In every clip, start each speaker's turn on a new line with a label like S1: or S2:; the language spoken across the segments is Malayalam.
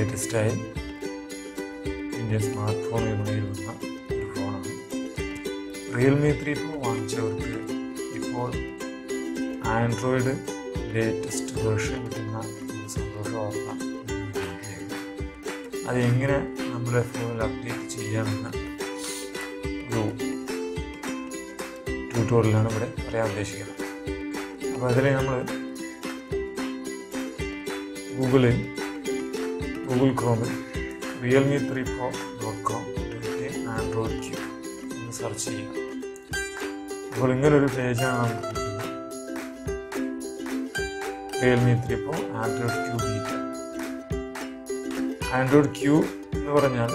S1: സ്റ്റൈൽ ഇന്ത്യൻ സ്മാർട്ട് ഫോൺ വിപണിയിൽ ഒരു ഫോണാണ്. റിയൽമി ത്രീ ഫോൺ വാങ്ങിച്ചവർക്ക് ഇപ്പോൾ ആൻഡ്രോയിഡ് ലേറ്റസ്റ്റ് വേർഷൻ കിട്ടുന്ന ഒരു സന്തോഷ വാർത്ത അത് എങ്ങനെ നമ്മുടെ ഫോണിൽ അപ്ഡേറ്റ് ചെയ്യാമെന്ന ഒരു ട്യൂട്ടോറിയലാണ് ഇവിടെ പറയാൻ ഉദ്ദേശിക്കുന്നത്. അപ്പോൾ അതിൽ നമ്മൾ ഗൂഗിളിൽ Google ക്രോമിൽ Realme three Pro dot com Android Q എന്ന് സെർച്ച് ചെയ്യുക. അപ്പോൾ ഇങ്ങനൊരു പേജാണ് Realme three Pro Android Q beta Android Q എന്ന് പറഞ്ഞാൽ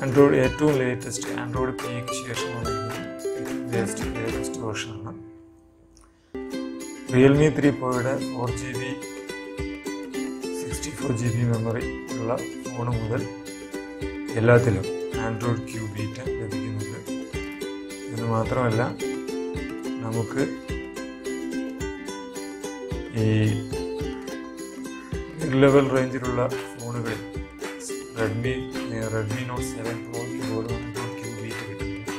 S1: ആൻഡ്രോയിഡ് ഏറ്റവും ലേറ്റസ്റ്റ് ആൻഡ്രോയിഡ് പിക്ക് ശേഷം ലേറ്റസ്റ്റ് വേർഷനാണ് Realme three പ്രോയുടെ four G B sixty four G B memory ഉള്ള ഫോൺ മുതൽ എല്ലാത്തിലും ആൻഡ്രോയിഡ് ക്യൂ ബീറ്റ ലഭിക്കുന്നുണ്ട് എന്ന് മാത്രമല്ല നമുക്ക് ഈ മിഡ് ലെവൽ റേഞ്ചിലുള്ള ഫോണുകളിൽ റെഡ്മി റെഡ്മി നോട്ട് സെവൻ പ്രോയ്ക്ക് പോലും ആൻഡ്രോയിഡ് ക്യൂ ബീറ്റ് കിട്ടുന്നുണ്ട്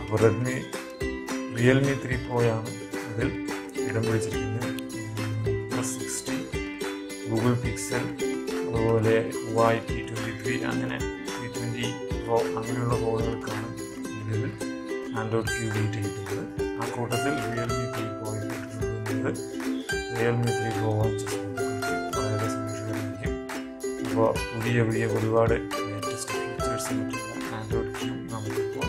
S1: അപ്പോൾ റെഡ്മി റിയൽമി ത്രീ പ്രോയാണ് അതിൽ ഇടം പിടിച്ചിരിക്കുന്നത്. ഗൂഗിൾ പിക്സൽ അതുപോലെ വൈ ടി ട്വന്റി ത്രീ അങ്ങനെ ടി ട്വന്റി പ്രോ അങ്ങനെയുള്ള ഫോണുകൾക്കാണ് ഇതിൽ ആൻഡ്രോയിഡ് ക്യൂ ബീറ്റ് കിട്ടുന്നത് ആ കൂട്ടത്തിൽ റിയൽമി ത്രീ പ്രോ കിട്ടുന്നത് റിയൽമി ത്രീ പ്രോ വാങ്ങിച്ച വളരെ സന്തോഷകരമായിരിക്കും. അപ്പോൾ പുതിയ പുതിയ ഒരുപാട് ലേറ്റസ്റ്റ് ഫീച്ചേഴ്സ് കിട്ടുന്ന ആൻഡ്രോയിഡ് ക്യൂ നമുക്കിപ്പോൾ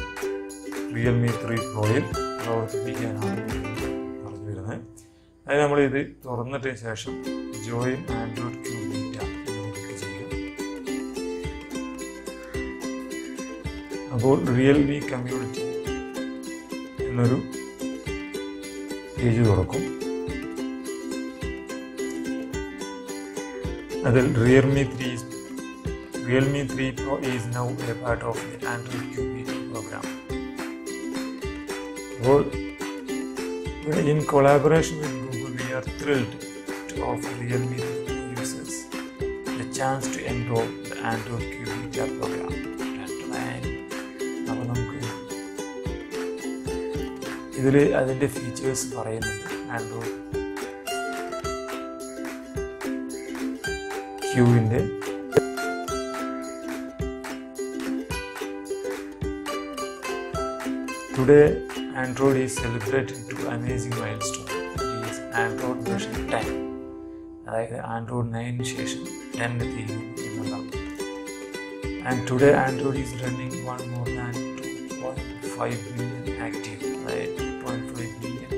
S1: റിയൽമി ത്രീ പ്രോയിൽ പ്രവർത്തിപ്പിക്കാനാണ് പറഞ്ഞു വരുന്നത് അത് നമ്മളിത് തുറന്നിട്ടതിന് ശേഷം ജോയിൻ ആൻഡ്രോയിഡ് ക്യൂ ബീറ്റ എന്ന് ക്ലിക്ക് ചെയ്യും അപ്പോൾ റിയൽമി കമ്മ്യൂണിറ്റി എന്നൊരു പേജ് തുറക്കും അതിൽ Realme three Realme three Pro is now a part of the Android Q beta program അപ്പോൾ in collaboration with Google, we are thrilled to offer Realme users the chance to enroll the Android Q Beta program. അപ്പോൾ നമുക്ക് ഇതിൽ അതിൻ്റെ ഫീച്ചേഴ്സ് പറയുന്നുണ്ട് ആൻഡ്രോയിഡ് ക്യൂവിൻ്റെ Today, Android is celebrating two amazing milestones. It is Android version 10. അതായത് ആൻഡ്രോയിഡ് നയനിന് ശേഷം ടെൻ എത്തിയിരുന്നു എന്നുള്ളതാണ് and today Android is running on more than two point five million active അതായത് two point five million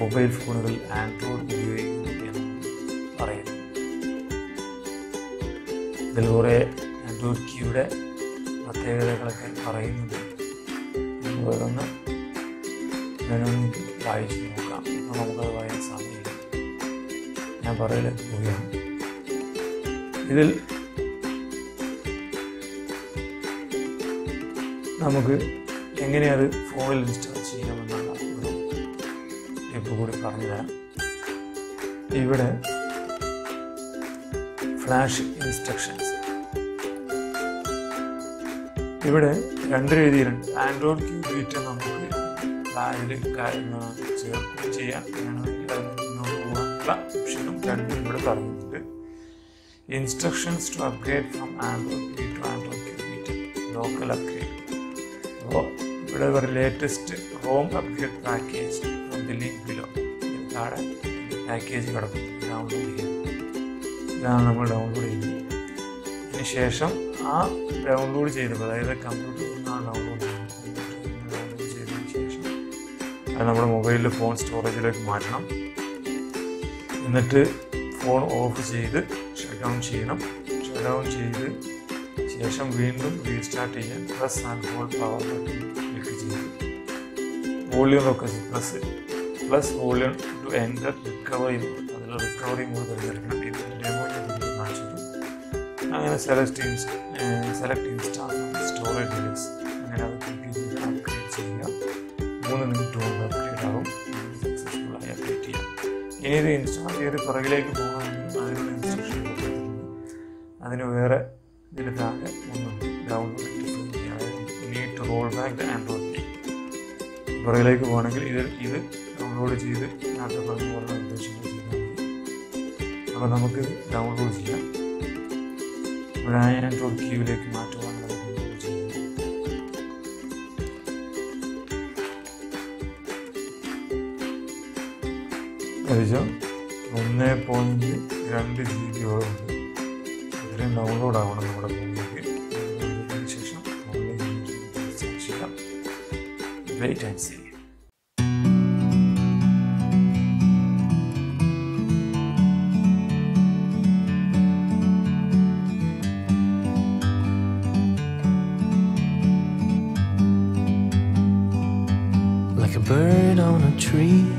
S1: mobile ഫോണുകൾ ആൻഡ്രോയിഡ് ഉപയോഗിക്കുന്നു എന്ന് പറയുന്നു. ഇതിൽ കുറേ ആൻഡ്രോയിഡ് കീയുടെ പ്രത്യേകതകളൊക്കെ പറയുന്നുണ്ട്. ഓരോന്ന് വായിച്ചു നോക്കാം. ഇപ്പോൾ നമുക്കത് വായിക്കാൻ സമയമില്ല. ഞാൻ പറയല പോവുകയാണ്. ഇതിൽ നമുക്ക് എങ്ങനെ അത് ഫോണിൽ ഇൻസ്റ്റാൾ ചെയ്യാമെന്നുള്ള ഒരു ടിപ്പ് കൂടി പറഞ്ഞുതരാം ഇവിടെ ഫ്ലാഷ് ഇൻസ്ട്രക്ഷൻസ്. ഇവിടെ രണ്ട് രീതിയിലുണ്ട് ആൻഡ്രോയിഡ് ക്യൂ ബീറ്റ് നമുക്ക് അതിൽ ചേർക്കുകയും ചെയ്യാം. വേണമെങ്കിൽ പോകാനുള്ള ഓപ്ഷനും രണ്ടും ഇവിടെ പറഞ്ഞിട്ടുണ്ട്. Instructions to upgrade from Android to Android local upgrade അപ്പോൾ ഇവിടെ ഒരു latest home upgrade package from the link below താഴെ പാക്കേജ് കിടക്കും ഡൗൺലോഡ് ചെയ്യാം ഇതാണ് നമ്മൾ ഡൗൺലോഡ് ചെയ്യുന്നത്. അതിന് ശേഷം ആ ഡൗൺലോഡ് ചെയ്തപ്പോൾ അതായത് കമ്പ്യൂട്ടറിൽ നിന്നാണ് ഡൗൺലോഡ് ചെയ്യുന്നത്. ഡൗൺലോഡ് ചെയ്തതിന് ശേഷം അത് നമ്മുടെ മൊബൈലിൽ ഫോൺ സ്റ്റോറേജിലേക്ക് മാറ്റണം. എന്നിട്ട് ഫോൺ ഓഫ് ചെയ്ത് ഷട്ട് ഡൗൺ ചെയ്യണം. ഷട്ട് ഡൗൺ ചെയ്ത് ശേഷം വീണ്ടും റീസ്റ്റാർട്ട് ചെയ്യാൻ plus and hold power button click ചെയ്ത് വോളിയം ഒക്കെ plus plus volume to enter recovery mode അതിൽ റിക്കവറി മോഡ് തിരഞ്ഞെടുക്കണം അങ്ങനെ select select install storage device അങ്ങനെ അത് ക്ലിക്ക് ചെയ്ത് അപ്ഗ്രേഡ് ചെയ്യുക. മൂന്ന് മിനിറ്റ് കൊണ്ട് അപ്ഗ്രേഡ് ആകും സക്സസ്ഫുള്ളായി അപ്ഡേറ്റ് ചെയ്യാം. ഇനി ഇത് ഇൻസ്റ്റാൾ ചെയ്ത് പുറകിലേക്ക് പോകണമെങ്കിൽ അതിനുള്ള ഇൻസ്ട്രക്ഷൻ അതിന് വേറെ ഇതിന്റെ താഴെ ഒന്നുണ്ട് download to roll back the Android പുറകിലേക്ക് പോകണമെങ്കിൽ ഇത് ഇത് ഡൗൺലോഡ് ചെയ്ത് നേരത്തെ പറഞ്ഞ പോലെ അപ്പോൾ നമുക്ക് ഡൗൺലോഡ് ചെയ്യാം. ഇവിടെ ആൻഡ്രോയിഡ് ക്യൂവിലേക്ക് മാറ്റുവാൻ ഒന്ന് പോയിൻറ്റ് രണ്ട് ജി ബിയോളമുണ്ട് ഇത്രയും ഡൗൺലോഡ് ആവണം നമ്മുടെ ഫോണിലേക്ക് അതിന് ശേഷം ഫോണിലേക്ക് സെർച്ച് ചെയ്യാം wait and see
S2: like a bird on a tree.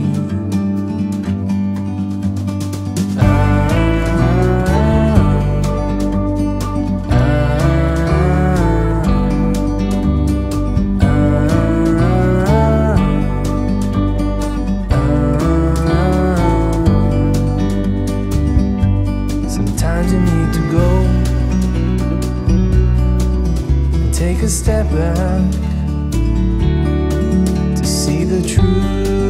S2: You.